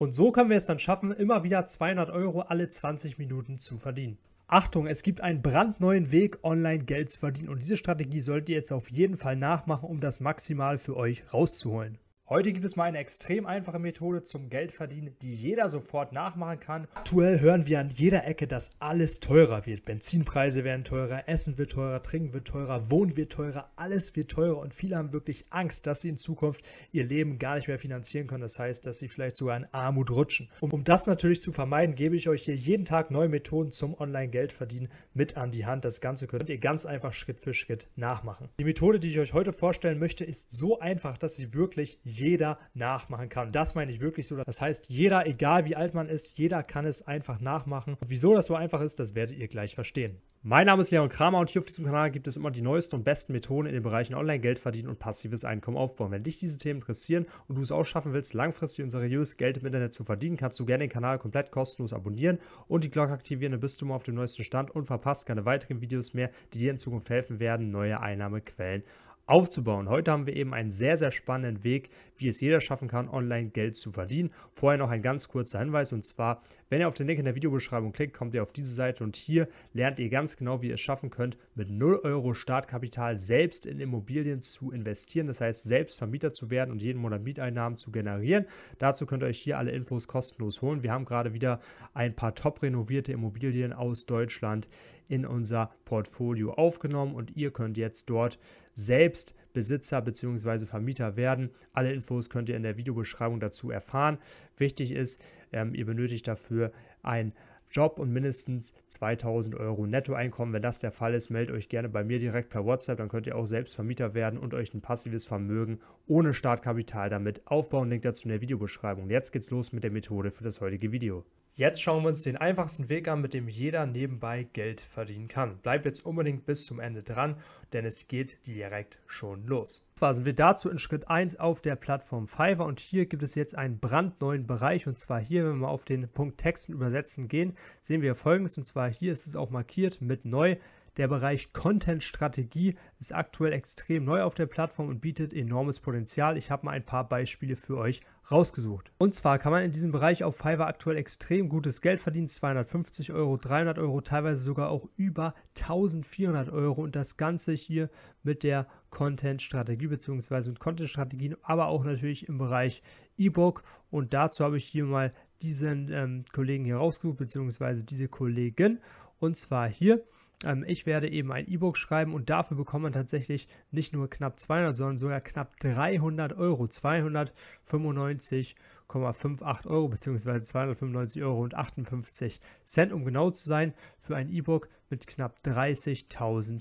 Und so können wir es dann schaffen, immer wieder 200 Euro alle 20 Minuten zu verdienen. Achtung, es gibt einen brandneuen Weg, online Geld zu verdienen und diese Strategie solltet ihr jetzt auf jeden Fall nachmachen, um das maximal für euch rauszuholen. Heute gibt es mal eine extrem einfache Methode zum Geldverdienen, die jeder sofort nachmachen kann. Aktuell hören wir an jeder Ecke, dass alles teurer wird. Benzinpreise werden teurer, Essen wird teurer, Trinken wird teurer, Wohnen wird teurer, alles wird teurer und viele haben wirklich Angst, dass sie in Zukunft ihr Leben gar nicht mehr finanzieren können. Das heißt, dass sie vielleicht sogar in Armut rutschen. Und um das natürlich zu vermeiden, gebe ich euch hier jeden Tag neue Methoden zum Online-Geldverdienen mit an die Hand. Das Ganze könnt ihr ganz einfach Schritt für Schritt nachmachen. Die Methode, die ich euch heute vorstellen möchte, ist so einfach, dass sie wirklich jeder nachmachen kann. Das meine ich wirklich so. Das heißt, jeder, egal wie alt man ist, jeder kann es einfach nachmachen. Und wieso das so einfach ist, das werdet ihr gleich verstehen. Mein Name ist Leon Kramer und hier auf diesem Kanal gibt es immer die neuesten und besten Methoden in den Bereichen Online-Geld verdienen und passives Einkommen aufbauen. Wenn dich diese Themen interessieren und du es auch schaffen willst, langfristig und seriös Geld im Internet zu verdienen, kannst du gerne den Kanal komplett kostenlos abonnieren und die Glocke aktivieren, dann bist du mal auf dem neuesten Stand und verpasst keine weiteren Videos mehr, die dir in Zukunft helfen werden, neue Einnahmequellen aufzubauen. Heute haben wir eben einen sehr, sehr spannenden Weg, wie es jeder schaffen kann, online Geld zu verdienen. Vorher noch ein ganz kurzer Hinweis und zwar, wenn ihr auf den Link in der Videobeschreibung klickt, kommt ihr auf diese Seite und hier lernt ihr ganz genau, wie ihr es schaffen könnt, mit 0 Euro Startkapital selbst in Immobilien zu investieren. Das heißt, selbst Vermieter zu werden und jeden Monat Mieteinnahmen zu generieren. Dazu könnt ihr euch hier alle Infos kostenlos holen. Wir haben gerade wieder ein paar top renovierte Immobilien aus Deutschland in unser Portfolio aufgenommen und ihr könnt jetzt dort selbst Besitzer bzw. Vermieter werden. Alle Infos könnt ihr in der Videobeschreibung dazu erfahren. Wichtig ist, ähm, ihr benötigt dafür ein Job und mindestens 2000 Euro Nettoeinkommen. Wenn das der Fall ist, meldet euch gerne bei mir direkt per WhatsApp. Dann könnt ihr auch selbst Vermieter werden und euch ein passives Vermögen ohne Startkapital damit aufbauen. Link dazu in der Videobeschreibung. Jetzt geht's los mit der Methode für das heutige Video. Jetzt schauen wir uns den einfachsten Weg an, mit dem jeder nebenbei Geld verdienen kann. Bleibt jetzt unbedingt bis zum Ende dran, denn es geht direkt schon los. Zwar sind wir dazu in Schritt 1 auf der Plattform Fiverr und hier gibt es jetzt einen brandneuen Bereich und zwar hier, wenn wir auf den Punkt Texten übersetzen gehen, sehen wir folgendes und zwar hier ist es auch markiert mit neu. Der Bereich Content-Strategie ist aktuell extrem neu auf der Plattform und bietet enormes Potenzial. Ich habe mal ein paar Beispiele für euch rausgesucht. Und zwar kann man in diesem Bereich auf Fiverr aktuell extrem gutes Geld verdienen. 250 Euro, 300 Euro, teilweise sogar auch über 1400 Euro. Und das Ganze hier mit der Content-Strategie bzw. mit Content-Strategien, aber auch natürlich im Bereich E-Book. Und dazu habe ich hier mal diesen ähm, Kollegen hier rausgesucht, beziehungsweise diese Kollegin. Und zwar hier ähm, ich werde eben ein E-Book schreiben und dafür bekommt man tatsächlich nicht nur knapp 200, sondern sogar knapp 300 Euro. 295,58 Euro beziehungsweise 295 Euro und 58 Cent, um genau zu sein, für ein E-Book mit knapp 30.000 Euro.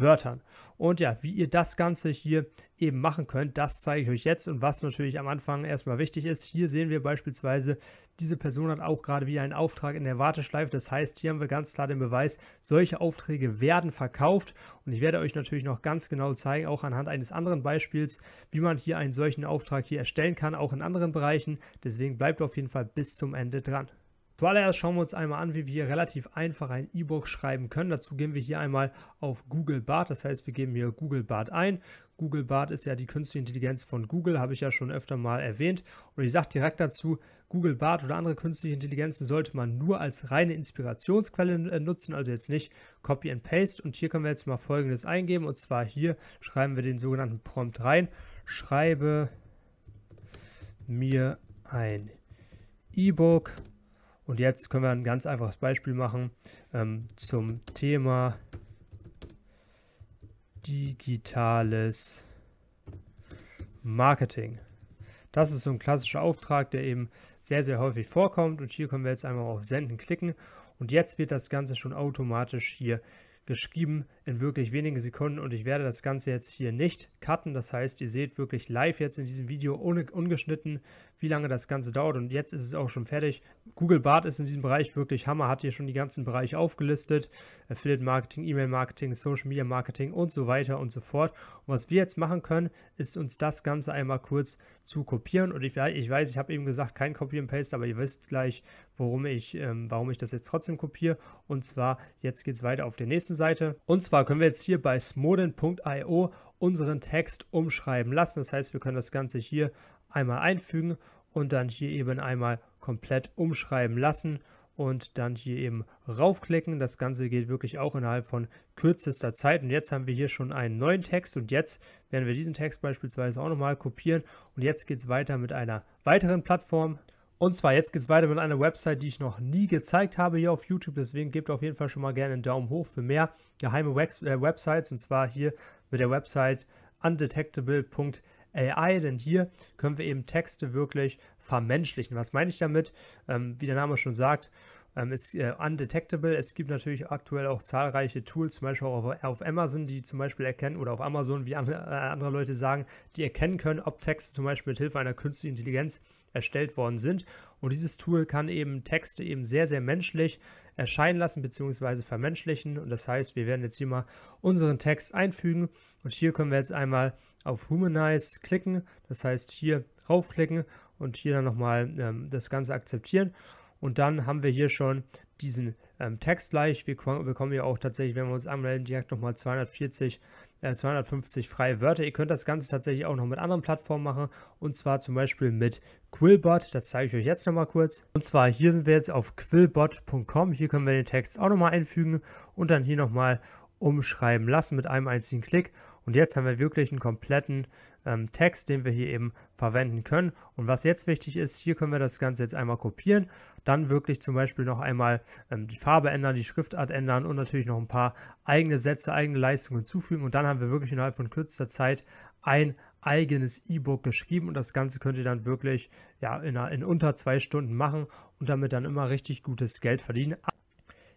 Wörtern. Und ja, wie ihr das Ganze hier eben machen könnt, das zeige ich euch jetzt und was natürlich am Anfang erstmal wichtig ist. Hier sehen wir beispielsweise, diese Person hat auch gerade wieder einen Auftrag in der Warteschleife. Das heißt, hier haben wir ganz klar den Beweis, solche Aufträge werden verkauft und ich werde euch natürlich noch ganz genau zeigen, auch anhand eines anderen Beispiels, wie man hier einen solchen Auftrag hier erstellen kann, auch in anderen Bereichen. Deswegen bleibt auf jeden Fall bis zum Ende dran. Zuallererst schauen wir uns einmal an, wie wir relativ einfach ein E-Book schreiben können. Dazu gehen wir hier einmal auf Google Bart. Das heißt, wir geben hier Google Bart ein. Google Bart ist ja die künstliche Intelligenz von Google, habe ich ja schon öfter mal erwähnt. Und ich sage direkt dazu, Google Bart oder andere künstliche Intelligenzen sollte man nur als reine Inspirationsquelle äh, nutzen, also jetzt nicht Copy and Paste. Und hier können wir jetzt mal Folgendes eingeben. Und zwar hier schreiben wir den sogenannten Prompt rein. Schreibe mir ein E-Book und jetzt können wir ein ganz einfaches Beispiel machen ähm, zum Thema digitales Marketing. Das ist so ein klassischer Auftrag, der eben sehr, sehr häufig vorkommt. Und hier können wir jetzt einmal auf Senden klicken. Und jetzt wird das Ganze schon automatisch hier geschrieben in wirklich wenigen Sekunden und ich werde das Ganze jetzt hier nicht cutten. Das heißt, ihr seht wirklich live jetzt in diesem Video ohne, ungeschnitten, wie lange das Ganze dauert und jetzt ist es auch schon fertig. Google Bart ist in diesem Bereich wirklich Hammer, hat hier schon die ganzen Bereiche aufgelistet. Affiliate Marketing, E-Mail Marketing, Social Media Marketing und so weiter und so fort. Und was wir jetzt machen können, ist uns das Ganze einmal kurz zu kopieren und ich, ich weiß, ich habe eben gesagt, kein Copy and Paste, aber ihr wisst gleich, warum ich, ähm, warum ich das jetzt trotzdem kopiere und zwar, jetzt geht es weiter auf der nächsten Seite und zwar können wir jetzt hier bei smoden.io unseren Text umschreiben lassen. Das heißt, wir können das Ganze hier einmal einfügen und dann hier eben einmal komplett umschreiben lassen und dann hier eben raufklicken. Das Ganze geht wirklich auch innerhalb von kürzester Zeit. Und jetzt haben wir hier schon einen neuen Text und jetzt werden wir diesen Text beispielsweise auch nochmal kopieren. Und jetzt geht es weiter mit einer weiteren Plattform. Und zwar jetzt geht es weiter mit einer Website, die ich noch nie gezeigt habe hier auf YouTube. Deswegen gebt auf jeden Fall schon mal gerne einen Daumen hoch für mehr geheime äh, Websites. Und zwar hier mit der Website undetectable.de AI, denn hier können wir eben Texte wirklich vermenschlichen. Was meine ich damit? Ähm, wie der Name schon sagt, ähm, ist äh, undetectable. Es gibt natürlich aktuell auch zahlreiche Tools, zum Beispiel auch auf, auf Amazon, die zum Beispiel erkennen, oder auf Amazon, wie andere, äh, andere Leute sagen, die erkennen können, ob Texte zum Beispiel mit Hilfe einer künstlichen Intelligenz erstellt worden sind. Und dieses Tool kann eben Texte eben sehr, sehr menschlich erscheinen lassen bzw. vermenschlichen. Und das heißt, wir werden jetzt hier mal unseren Text einfügen. Und hier können wir jetzt einmal auf Humanize klicken. Das heißt, hier raufklicken und hier dann nochmal ähm, das Ganze akzeptieren. Und dann haben wir hier schon diesen ähm, Text gleich. Wir bekommen hier auch tatsächlich, wenn wir uns anmelden, direkt nochmal 240, äh, 250 freie Wörter. Ihr könnt das Ganze tatsächlich auch noch mit anderen Plattformen machen. Und zwar zum Beispiel mit Quillbot. Das zeige ich euch jetzt nochmal kurz. Und zwar hier sind wir jetzt auf quillbot.com. Hier können wir den Text auch nochmal einfügen und dann hier nochmal umschreiben lassen mit einem einzigen Klick. Und jetzt haben wir wirklich einen kompletten ähm, Text, den wir hier eben verwenden können. Und was jetzt wichtig ist, hier können wir das Ganze jetzt einmal kopieren, dann wirklich zum Beispiel noch einmal ähm, die Farbe ändern, die Schriftart ändern und natürlich noch ein paar eigene Sätze, eigene Leistungen hinzufügen. Und dann haben wir wirklich innerhalb von kürzester Zeit ein eigenes E-Book geschrieben und das Ganze könnt ihr dann wirklich ja, in, in unter zwei Stunden machen und damit dann immer richtig gutes Geld verdienen.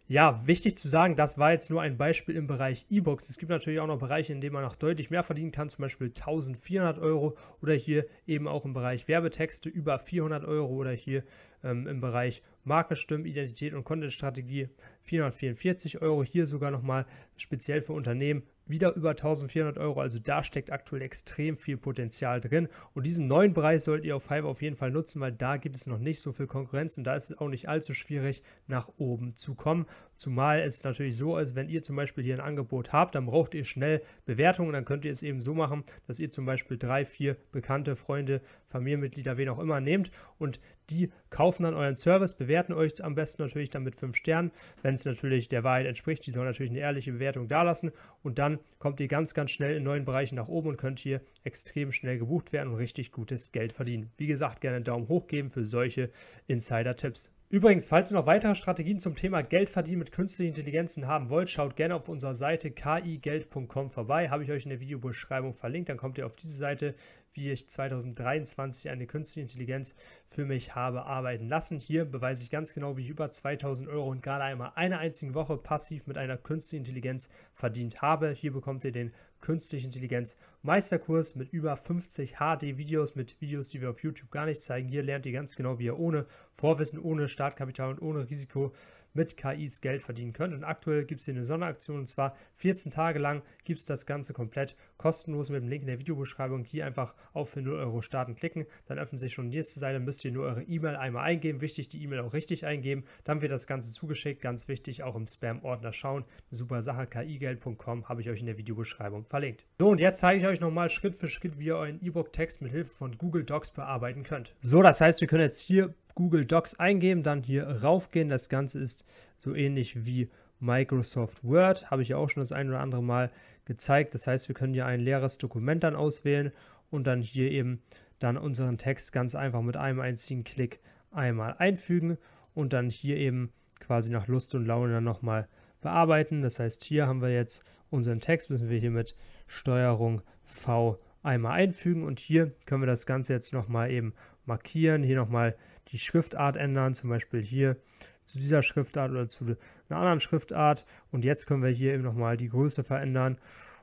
Ja, wichtig zu sagen, das war jetzt nur ein Beispiel im Bereich E-Books. Es gibt natürlich auch noch Bereiche, in denen man noch deutlich mehr verdienen kann, zum Beispiel 1400 Euro oder hier eben auch im Bereich Werbetexte über 400 Euro oder hier ähm, im Bereich Markenstimmen, Identität und Content-Strategie 444 Euro. Hier sogar nochmal speziell für Unternehmen wieder über 1400 Euro. Also da steckt aktuell extrem viel Potenzial drin. Und diesen neuen Preis solltet ihr auf Fiverr auf jeden Fall nutzen, weil da gibt es noch nicht so viel Konkurrenz und da ist es auch nicht allzu schwierig, nach oben zu kommen. Zumal es natürlich so ist, wenn ihr zum Beispiel hier ein Angebot habt, dann braucht ihr schnell Bewertungen. Dann könnt ihr es eben so machen, dass ihr zum Beispiel drei, vier bekannte Freunde, Familienmitglieder, wen auch immer nehmt und die kaufen dann euren Service, bewerten euch am besten natürlich dann mit 5 Sternen, wenn es natürlich der Wahrheit entspricht. Die sollen natürlich eine ehrliche Bewertung dalassen und dann kommt ihr ganz, ganz schnell in neuen Bereichen nach oben und könnt hier extrem schnell gebucht werden und richtig gutes Geld verdienen. Wie gesagt, gerne einen Daumen hoch geben für solche Insider-Tipps. Übrigens, falls ihr noch weitere Strategien zum Thema Geld verdienen mit künstlichen Intelligenzen haben wollt, schaut gerne auf unserer Seite kigeld.com vorbei. Habe ich euch in der Videobeschreibung verlinkt. Dann kommt ihr auf diese Seite, wie ich 2023 eine künstliche Intelligenz für mich habe arbeiten lassen. Hier beweise ich ganz genau, wie ich über 2000 Euro in gerade einmal einer einzigen Woche passiv mit einer künstlichen Intelligenz verdient habe. Hier bekommt ihr den Künstliche Intelligenz Meisterkurs mit über 50 HD-Videos, mit Videos, die wir auf YouTube gar nicht zeigen. Hier lernt ihr ganz genau, wie ihr ohne Vorwissen, ohne Startkapital und ohne Risiko mit KIs Geld verdienen könnt. Und aktuell gibt es hier eine Sonderaktion und zwar 14 Tage lang gibt es das Ganze komplett kostenlos mit dem Link in der Videobeschreibung. Hier einfach auf für 0 Euro starten klicken, dann öffnet sich schon die nächste Seite, müsst ihr nur eure E-Mail einmal eingeben. Wichtig, die E-Mail auch richtig eingeben. Dann wird das Ganze zugeschickt. Ganz wichtig, auch im Spam-Ordner schauen. Eine super Sache, kigeld.com habe ich euch in der Videobeschreibung verlinkt. So, und jetzt zeige ich euch nochmal Schritt für Schritt, wie ihr euren E-Book-Text mit Hilfe von Google Docs bearbeiten könnt. So, das heißt, wir können jetzt hier Google Docs eingeben, dann hier raufgehen. Das Ganze ist so ähnlich wie Microsoft Word, habe ich ja auch schon das ein oder andere Mal gezeigt. Das heißt, wir können hier ein leeres Dokument dann auswählen und dann hier eben dann unseren Text ganz einfach mit einem einzigen Klick einmal einfügen und dann hier eben quasi nach Lust und Laune dann nochmal bearbeiten. Das heißt, hier haben wir jetzt unseren Text, müssen wir hier mit Steuerung V einmal einfügen und hier können wir das Ganze jetzt nochmal eben markieren, hier nochmal die Schriftart ändern, zum Beispiel hier zu dieser Schriftart oder zu einer anderen Schriftart. Und jetzt können wir hier eben nochmal die Größe verändern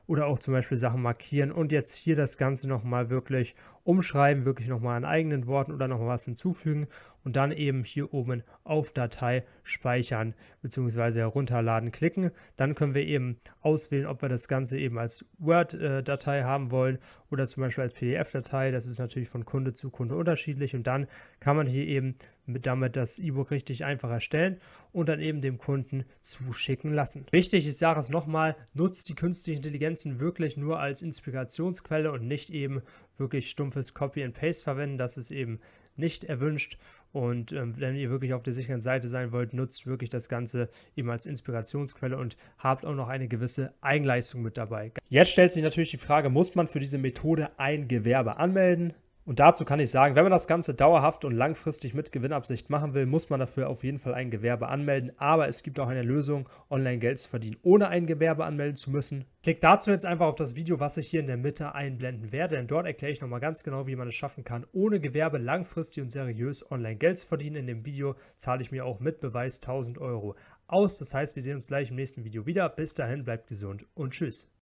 oder auch zum Beispiel Sachen markieren und jetzt hier das Ganze nochmal wirklich umschreiben, wirklich nochmal an eigenen Worten oder noch was hinzufügen und dann eben hier oben auf Datei speichern bzw. herunterladen klicken. Dann können wir eben auswählen, ob wir das Ganze eben als Word-Datei haben wollen oder zum Beispiel als PDF-Datei. Das ist natürlich von Kunde zu Kunde unterschiedlich und dann kann man hier eben damit das E-Book richtig einfach erstellen und dann eben dem Kunden zuschicken lassen. Wichtig, ich sage es nochmal, nutzt die künstliche Intelligenzen wirklich nur als Inspirationsquelle und nicht eben wirklich stumpfes Copy and Paste verwenden. Das ist eben nicht erwünscht. Und ähm, wenn ihr wirklich auf der sicheren Seite sein wollt, nutzt wirklich das Ganze eben als Inspirationsquelle und habt auch noch eine gewisse Eigenleistung mit dabei. Jetzt stellt sich natürlich die Frage, muss man für diese Methode ein Gewerbe anmelden? Und dazu kann ich sagen, wenn man das Ganze dauerhaft und langfristig mit Gewinnabsicht machen will, muss man dafür auf jeden Fall ein Gewerbe anmelden. Aber es gibt auch eine Lösung, online Geld zu verdienen, ohne ein Gewerbe anmelden zu müssen. Klickt dazu jetzt einfach auf das Video, was ich hier in der Mitte einblenden werde, denn dort erkläre ich nochmal ganz genau, wie man es schaffen kann, ohne Gewerbe langfristig und seriös online Geld zu verdienen. In dem Video zahle ich mir auch mit Beweis 1000 Euro aus. Das heißt, wir sehen uns gleich im nächsten Video wieder. Bis dahin, bleibt gesund und tschüss.